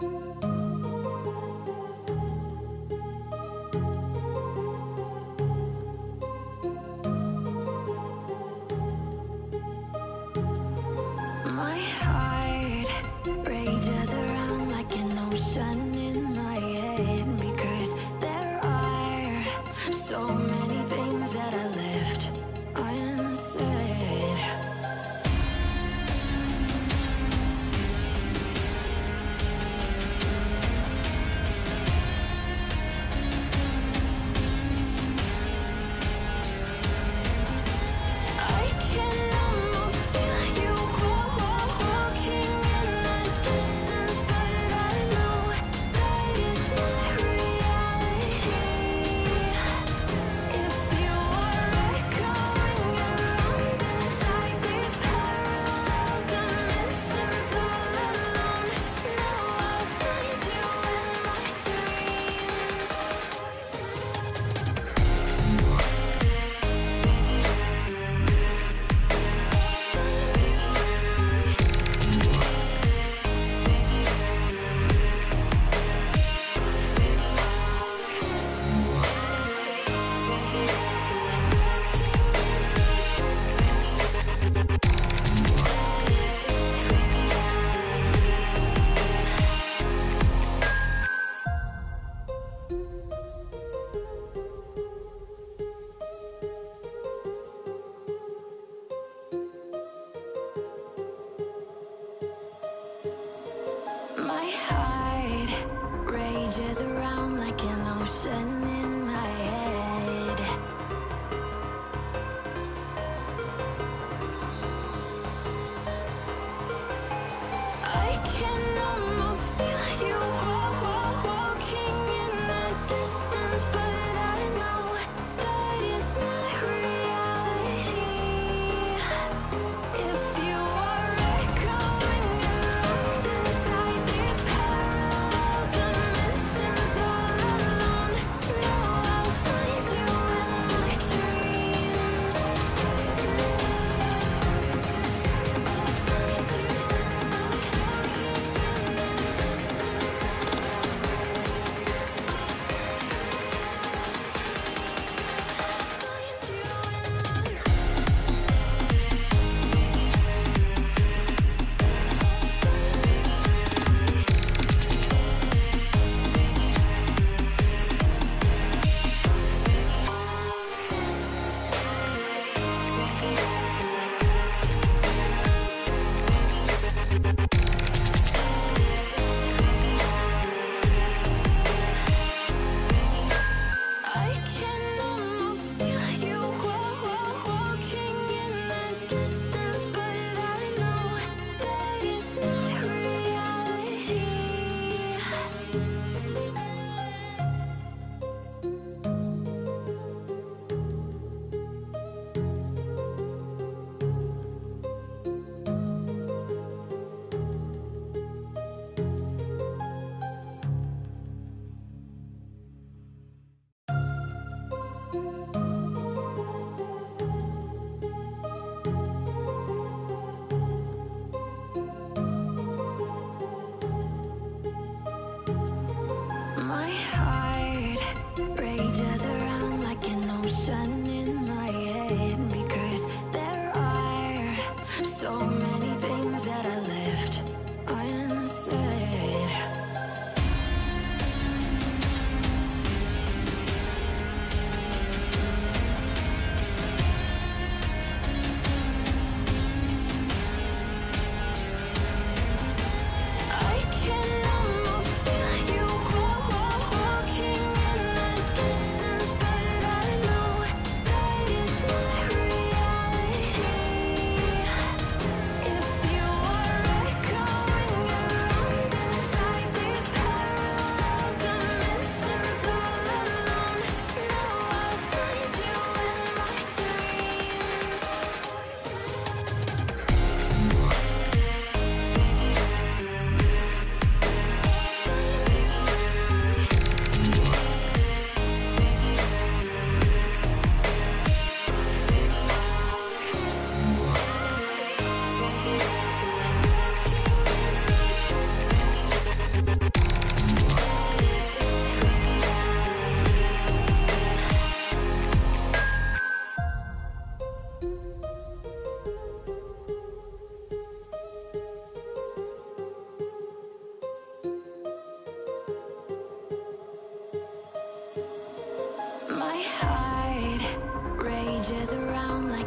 My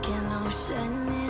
like an ocean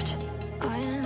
that I left unsaid.